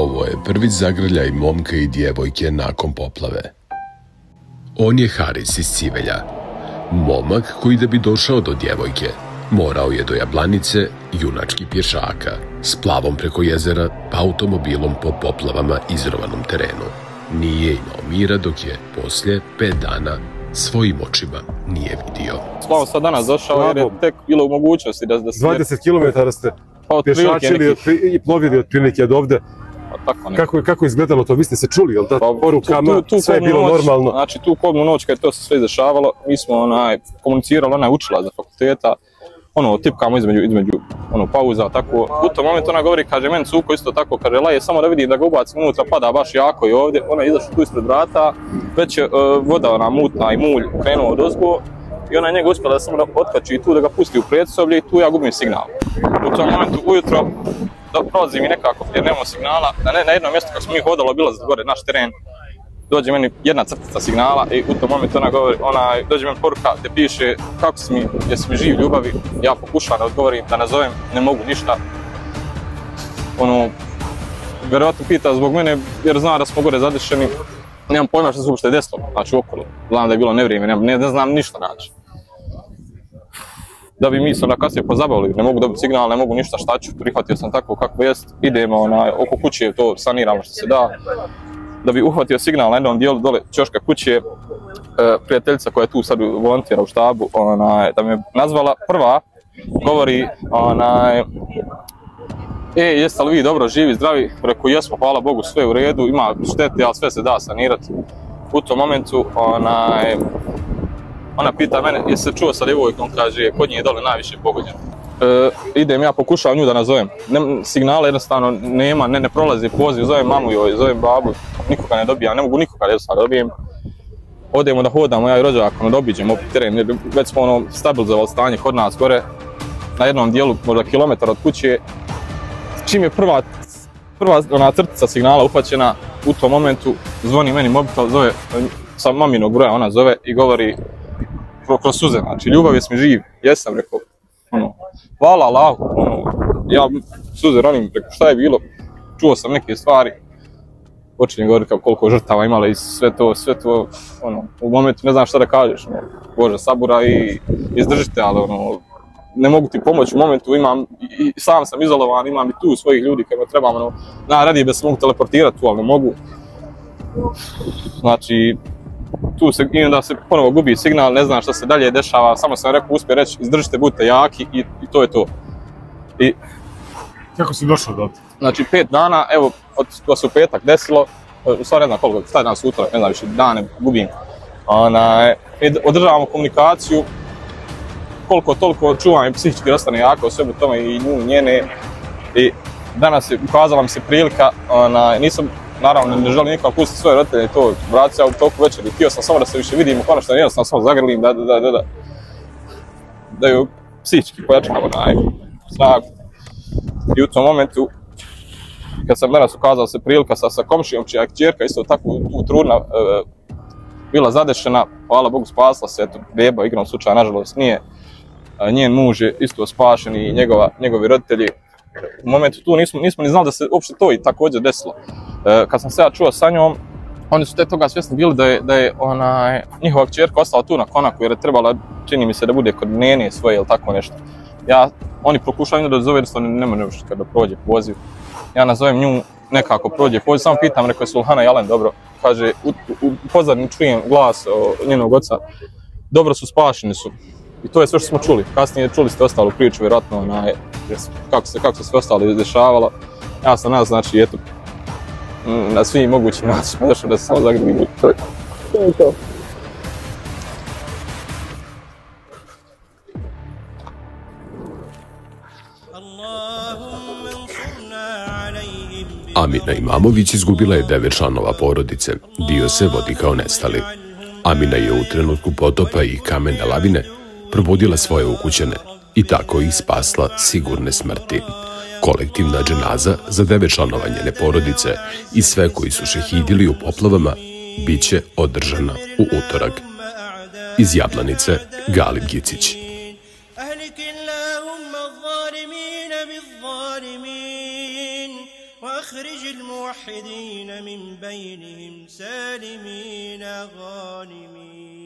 Ovo je prvi zagrljaj momka i djevojke nakon poplave. On je Haris iz Civelja. Momak koji da bi došao do djevojke, morao je do Jablanice junački pješaka, s plavom preko jezera, pa automobilom po poplavama izrovanom terenu. Nije imao mira dok je poslije pet dana svojim očima nije vidio. Slavo sad danas došao jer je tek bilo u mogućnosti da, da se... 20 km ste Pa pješačili i plovili otprilike od ovde. Tako nekih. Kako, kako je izgledalo to? Vi ste se čuli, jel da? Pa, Porukama, tu, tu, tu sve je bilo noć, normalno. Znači tu kobnu noć kad je to se sve izdešavalo, mi smo onaj, komunicirali, ona je učila za fakulteta, ono, tipkamo između, između ono, pauza, tako. U tom momentu ona govori, kaže, meni cuko isto tako, kaže, laje, samo da vidim da ga ubacim unutra, pada baš jako i ovdje. Ona je izašla tu ispred vrata, već je e, voda, ona mutna i mulj krenuo od ozgo, i ona je njega uspjela da samo da otkači tu, da ga pusti u predsoblje i tu ja gubim signal. U tom momentu ujutro da prolazi mi nekako jer nemamo signala, na, ne, na jednom mjestu kako smo mi hodali obilaziti gore naš teren, dođe meni jedna crtica signala i u tom momentu ona govori, ona, dođe meni poruka gdje piše kako si mi, jesi mi živ ljubavi, ja pokušavam da odgovorim, da nazovem, ne mogu ništa. Ono, vjerojatno pita zbog mene jer zna da smo gore zadešeni, nemam pojma što se uopšte desilo, znači okolo. Znam da je bilo nevrijeme, ne, ne znam ništa znači. Da bi mi se onda kasnije pozabavili, ne mogu dobiti signal, ne mogu ništa šta ću, prihvatio sam tako kako jest, idemo onaj, oko kuće, to saniramo što se da. Da bi uhvatio signal na jednom dijelu dole ćoška kuće, e, prijateljica koja je tu sad volontira u štabu, onaj, da me nazvala prva, govori, onaj, E, jeste li vi dobro živi, zdravi? Rekao, jesmo, hvala Bogu, sve u redu, ima štete, ali sve se da sanirati. U tom momentu, onaj, ona pita mene, jesi se čuo sa djevojkom, kaže, kod nje je dole najviše pogođeno. E, idem, ja pokušavam nju da nazovem. Signala jednostavno nema, ne, ne prolazi poziv, zovem mamu joj, zovem babu, nikoga ne dobijam, ne mogu nikoga jednostavno dobijem. Odemo da hodamo, ja i rođak, ono, da obiđemo teren, već smo ono, stabilizovali stanje kod nas gore, na jednom dijelu, možda kilometar od kuće, čim je prva, prva ona crtica signala uhvaćena, u tom momentu zvoni meni mobitel, zove sa maminog broja, ona zove i govori kroz suze, znači ljubav jesam živ, jesam, rekao, ono, hvala Allahu, ono, ja suze ronim, rekao, šta je bilo, čuo sam neke stvari, počinje govoriti kao koliko žrtava imala i sve to, sve to, ono, u momentu ne znam šta da kažeš, ono, Bože, sabura i izdržite, ali ono, ne mogu ti pomoći u momentu, imam, i, sam sam izolovan, imam i tu svojih ljudi kojima trebam, ono, najradije da se mogu teleportirati tu, ali ne mogu. Znači, tu se, i onda se ponovo gubi signal, ne znam šta se dalje dešava, samo sam rekao, uspio reći, izdržite, budite jaki i, i to je to. I, Kako si došao do znači, pet dana, evo, od to se u petak desilo, e, u stvari ne znam koliko, šta je danas utorak, ne znam više, dane gubim. Ona, d- održavamo komunikaciju, koliko toliko čuvam i psihički ostane jako o svemu tome i nju njene. I danas je ukazala mi se prilika, ona, nisam, naravno ne želim nikako pustiti svoje roditelje i to, se ja u toku večeri, htio sam samo da se više vidimo, konačno jednostavno samo zagrlim, da, da, da, da, da, ju psihički pojačam onaj snagu. I u tom momentu, kad sam danas ukazala se prilika sa, sa komšijom, čija je kćerka isto tako tu trudna, e, bila zadešena, hvala Bogu spasla se, eto, beba igrom slučaja, nažalost nije, A njen muž je isto spašen i njegova, njegovi roditelji. U momentu tu nismo, nismo ni znali da se uopšte to i također desilo. E, kad sam se ja čuo sa njom, oni su te toga svjesni bili da je, da je onaj, njihova kćerka ostala tu na konaku jer je trebala, čini mi se da bude kod nene svoje ili tako nešto. Ja, oni pokušaju da zove, jednostavno ne može još kada prođe poziv. Ja nazovem nju, nekako prođe poziv, samo pitam, rekao je Sulhana Jalen, dobro, kaže, u, u, pozadini čujem glas o, njenog oca, dobro su spašeni su. I to je sve što smo čuli. Kasnije čuli ste ostalu priču, vjerojatno, onaj, kako se, kako se sve ostalo izdešavalo. Ja sam nas, znači, eto, na svim mogućim načinima došao da se samo zagribim. To je to. Amina Imamović izgubila je devet članova porodice. Dio se vodi kao nestali. Amina je u trenutku potopa i kamene lavine probudila svoje ukućene i tako ih spasla sigurne smrti Kolektivna dženaza za devet članova njene porodice i sve koji su šehidili u poplavama bit će održana u utorak. Iz Jablanice, Galib Gicić. أهلك اللهم الظالمين بالظالمين وأخ أخرج الموحدين من بينهم سالمين غانمين